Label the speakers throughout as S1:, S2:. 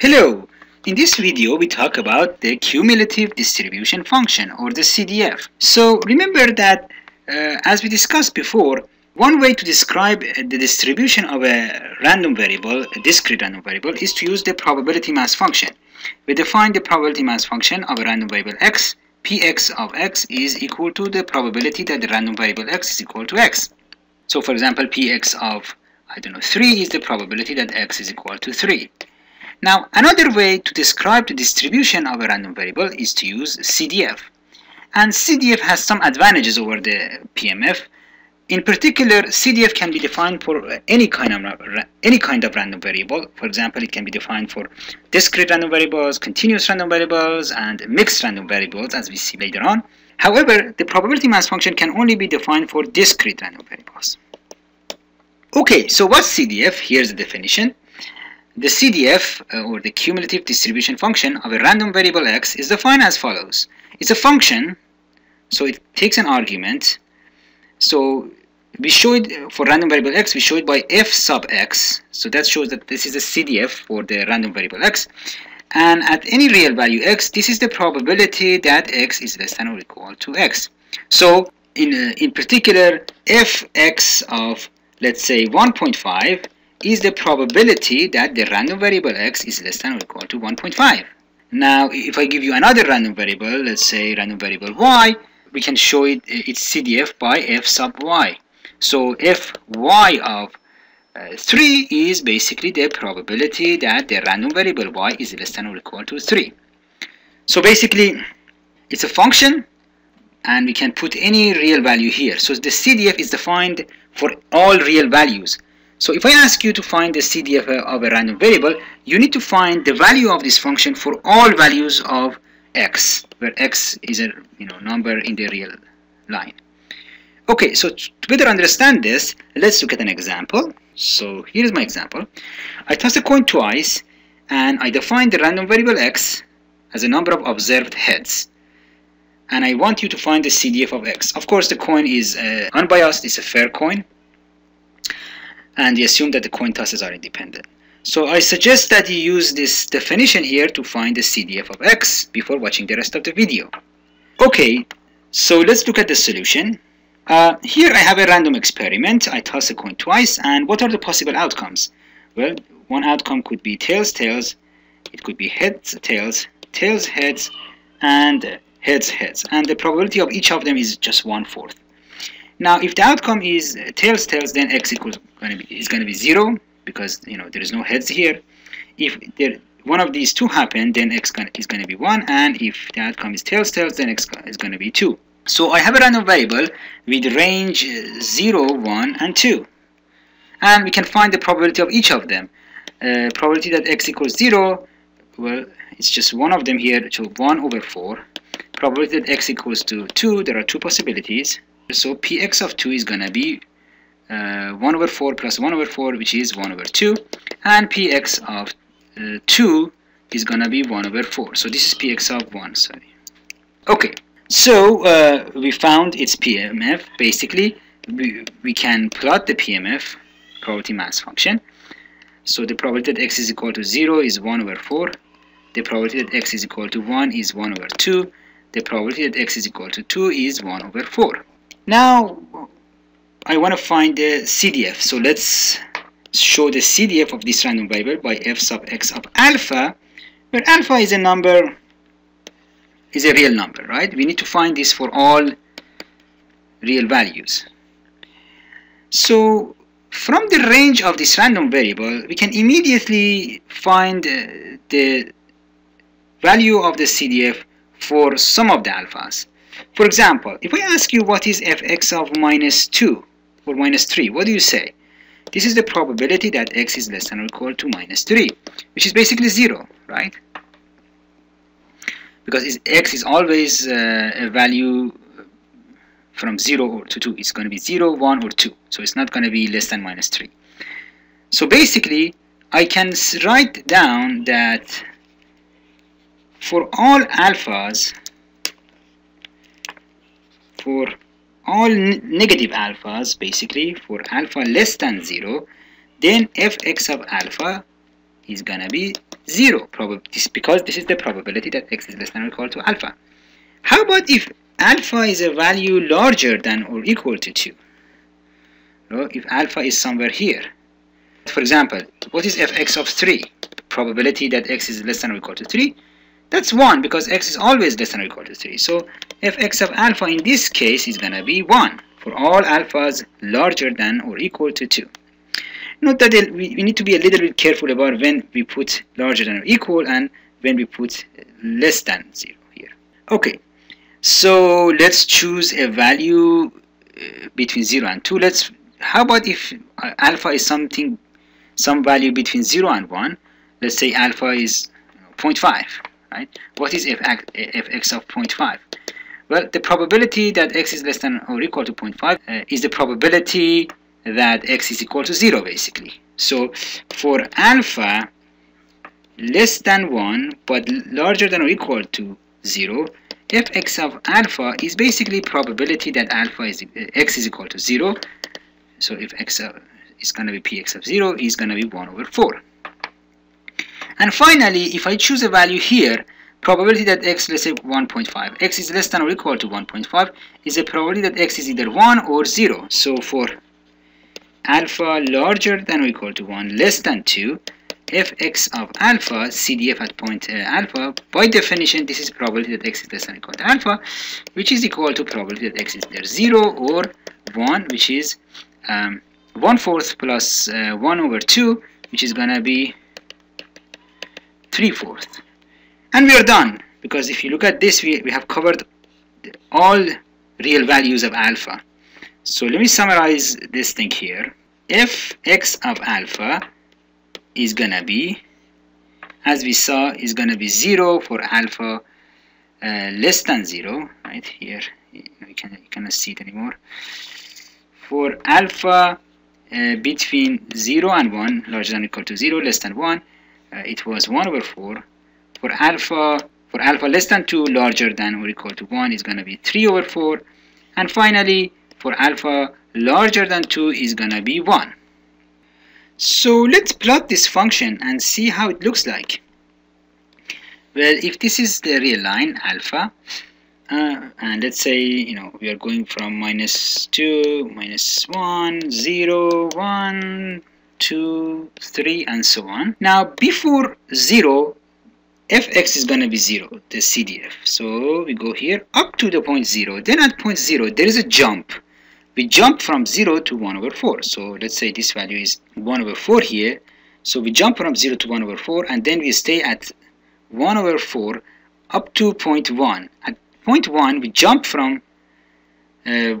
S1: Hello! In this video we talk about the cumulative distribution function or the CDF. So remember that uh, as we discussed before, one way to describe the distribution of a random variable, a discrete random variable, is to use the probability mass function. We define the probability mass function of a random variable x. px of x is equal to the probability that the random variable x is equal to x. So for example, px of, I don't know, 3 is the probability that x is equal to 3. Now, another way to describe the distribution of a random variable is to use CDF. And CDF has some advantages over the PMF. In particular, CDF can be defined for any kind of any kind of random variable. For example, it can be defined for discrete random variables, continuous random variables, and mixed random variables, as we see later on. However, the probability mass function can only be defined for discrete random variables. Okay, so what's CDF? Here's the definition. The CDF, uh, or the cumulative distribution function of a random variable x is defined as follows. It's a function, so it takes an argument. So we show it uh, for random variable x, we show it by f sub x. So that shows that this is a CDF for the random variable x. And at any real value x, this is the probability that x is less than or equal to x. So in, uh, in particular, fx of, let's say, 1.5 is the probability that the random variable x is less than or equal to 1.5. Now, if I give you another random variable, let's say random variable y, we can show it its CDF by f sub y. So fy of uh, 3 is basically the probability that the random variable y is less than or equal to 3. So basically, it's a function and we can put any real value here. So the CDF is defined for all real values. So if I ask you to find the CDF of a random variable, you need to find the value of this function for all values of x, where x is a you know number in the real line. Okay, so to better understand this, let's look at an example. So here's my example. I toss a coin twice, and I define the random variable x as a number of observed heads. And I want you to find the CDF of x. Of course, the coin is uh, unbiased, it's a fair coin and we assume that the coin tosses are independent. So I suggest that you use this definition here to find the CDF of x before watching the rest of the video. Okay, so let's look at the solution. Uh, here I have a random experiment. I toss a coin twice, and what are the possible outcomes? Well, one outcome could be tails, tails. It could be heads, tails, tails, heads, and heads, heads. And the probability of each of them is just one-fourth. Now, if the outcome is tails tails, then x equals to be is going to be zero because you know there is no heads here. If there one of these two happen, then x is going to be one, and if the outcome is tails tails, then x is going to be two. So I have a random variable with range 0, 1, and 2. And we can find the probability of each of them. Uh, probability that x equals 0, well, it's just one of them here, so 1 over 4. Probability that x equals to 2, there are two possibilities. So px of 2 is going to be uh, 1 over 4 plus 1 over 4 which is 1 over 2 and px of uh, 2 is going to be 1 over 4. So this is px of 1, sorry. Okay, so uh, we found its PMF. Basically, we, we can plot the PMF, probability mass function. So the probability that x is equal to 0 is 1 over 4. The probability that x is equal to 1 is 1 over 2. The probability that x is equal to 2 is 1 over 4. Now I want to find the CDF. So let's show the CDF of this random variable by f sub x of alpha, where alpha is a number, is a real number, right? We need to find this for all real values. So from the range of this random variable, we can immediately find uh, the value of the CDF for some of the alphas. For example, if I ask you what is fx of minus 2 or minus 3, what do you say? This is the probability that x is less than or equal to minus 3, which is basically 0, right? Because x is always uh, a value from 0 or to 2. It's going to be 0, 1, or 2. So it's not going to be less than minus 3. So basically, I can write down that for all alphas, for all negative alphas basically for alpha less than 0 then fx of alpha is gonna be 0 this because this is the probability that x is less than or equal to alpha. How about if alpha is a value larger than or equal to 2 no, if alpha is somewhere here. For example what is fx of 3 probability that x is less than or equal to 3 that's 1 because x is always less than or equal to 3 so fx of alpha in this case is gonna be 1 for all alphas larger than or equal to 2 Note that we, we need to be a little bit careful about when we put larger than or equal and when we put less than 0 here. Okay, so let's choose a value uh, between 0 and 2. Let's. How about if uh, alpha is something, some value between 0 and 1? Let's say alpha is 0.5, right? What is f, fx of 0.5? Well, the probability that x is less than or equal to 0.5 uh, is the probability that x is equal to 0 basically. So for alpha less than 1 but larger than or equal to 0 fx of alpha is basically probability that alpha is x is equal to 0 so if x is going to be px of 0 is going to be 1 over 4 and finally if I choose a value here probability that x let's say 1.5 x is less than or equal to 1.5 is a probability that x is either 1 or 0 so for alpha larger than or equal to 1 less than 2 fx of alpha cdf at point uh, alpha by definition this is probability that x is less than or equal to alpha which is equal to probability that x is either 0 or 1 which is um, 1 fourth plus uh, 1 over 2 which is gonna be 3 fourths and we are done because if you look at this we, we have covered all real values of alpha so let me summarize this thing here. F x of alpha is gonna be, as we saw, is gonna be 0 for alpha uh, less than 0, right here. You can, you cannot see it anymore. For alpha uh, between 0 and 1, larger than or equal to 0, less than 1, uh, it was 1 over 4. For alpha for alpha less than 2, larger than or equal to 1 is going to be 3 over 4. And finally, for alpha larger than 2 is gonna be 1. So let's plot this function and see how it looks like. Well, if this is the real line, alpha, uh, and let's say, you know, we are going from minus 2, minus 1, 0, 1, 2, 3, and so on. Now, before 0, fx is going to be 0, the CDF. So we go here up to the point 0. Then at point 0, there is a jump we jump from 0 to 1 over 4 so let's say this value is 1 over 4 here so we jump from 0 to 1 over 4 and then we stay at 1 over 4 up to point 1 at point 1 we jump from uh,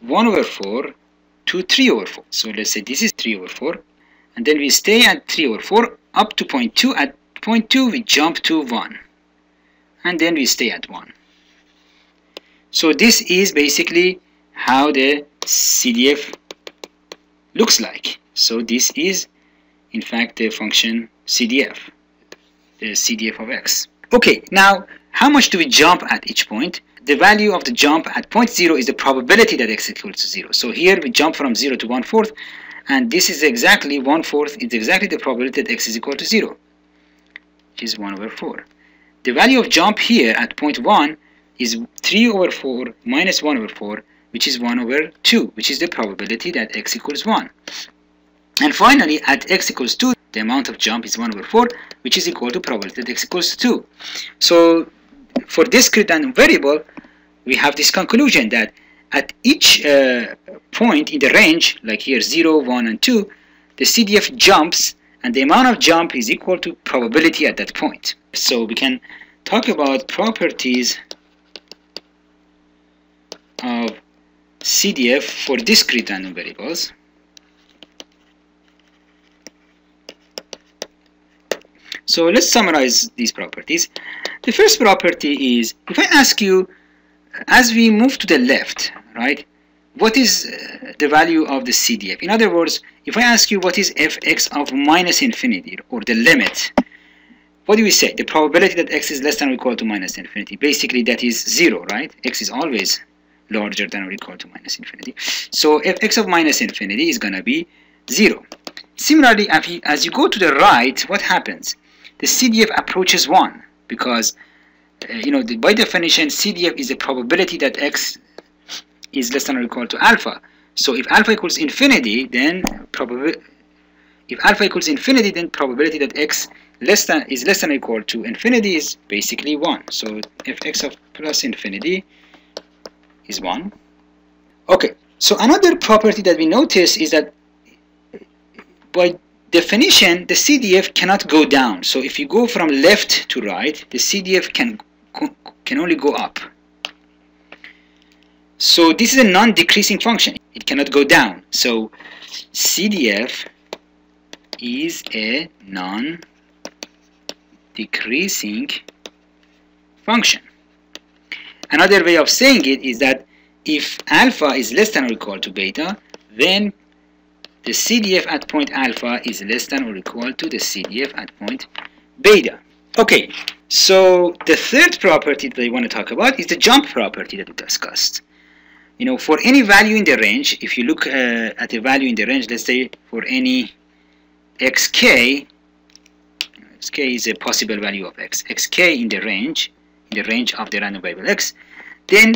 S1: 1 over 4 to 3 over 4 so let's say this is 3 over 4 and then we stay at 3 over 4 up to point 2 at point 2 we jump to 1 and then we stay at 1 so this is basically how the CDF looks like. So this is in fact the function CDF, the CDF of x. Okay, now how much do we jump at each point? The value of the jump at point 0 is the probability that x equals to 0. So here we jump from 0 to 1 fourth and this is exactly 1 fourth is exactly the probability that x is equal to 0 which is 1 over 4. The value of jump here at point 1 is 3 over 4 minus 1 over 4 which is 1 over 2, which is the probability that x equals 1. And finally, at x equals 2, the amount of jump is 1 over 4, which is equal to probability that x equals 2. So for discrete and variable, we have this conclusion that at each uh, point in the range, like here 0, 1, and 2, the CDF jumps, and the amount of jump is equal to probability at that point. So we can talk about properties of CDF for discrete random variables. So let's summarize these properties. The first property is, if I ask you, as we move to the left, right, what is uh, the value of the CDF? In other words, if I ask you what is fx of minus infinity, or the limit, what do we say? The probability that x is less than or equal to minus infinity. Basically, that is zero, right? x is always larger than or equal to minus infinity. So if x of minus infinity is going to be 0. Similarly, as you go to the right, what happens? The CDF approaches 1 because uh, you know the, by definition CDF is a probability that x is less than or equal to alpha. So if alpha equals infinity then probability if alpha equals infinity then probability that x less than is less than or equal to infinity is basically 1 so if x of plus infinity is 1 okay. So another property that we notice is that by definition, the CDF cannot go down. So if you go from left to right, the CDF can, can only go up. So this is a non-decreasing function. It cannot go down. So CDF is a non-decreasing function. Another way of saying it is that if alpha is less than or equal to beta, then the CDF at point alpha is less than or equal to the CDF at point beta. Okay, so the third property that I want to talk about is the jump property that we discussed. You know, for any value in the range, if you look uh, at a value in the range, let's say for any xk, xk is a possible value of x, xk in the range, in the range of the random variable x, then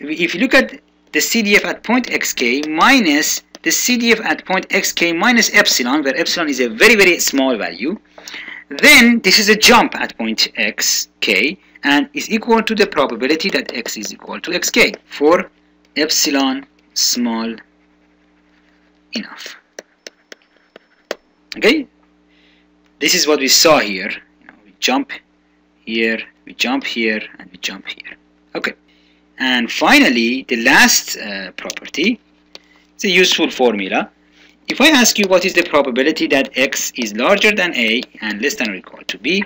S1: if you look at the CDF at point xk minus the CDF at point xk minus epsilon, where epsilon is a very, very small value, then this is a jump at point xk and is equal to the probability that x is equal to xk for epsilon small enough. Okay, this is what we saw here. You know, we jump here, we jump here, and we jump here. Okay, and finally, the last uh, property it's a useful formula. If I ask you what is the probability that x is larger than a and less than or equal to b,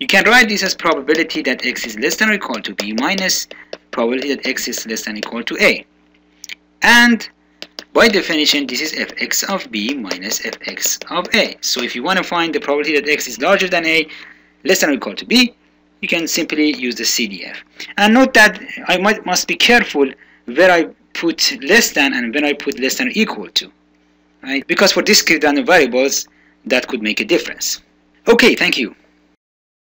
S1: you can write this as probability that x is less than or equal to b minus probability that x is less than or equal to a. And by definition, this is fx of b minus fx of a. So if you want to find the probability that x is larger than a, less than or equal to b, you can simply use the CDF. And note that I might, must be careful where I put less than and when I put less than or equal to. Right? Because for discrete random variables, that could make a difference. Okay, thank you.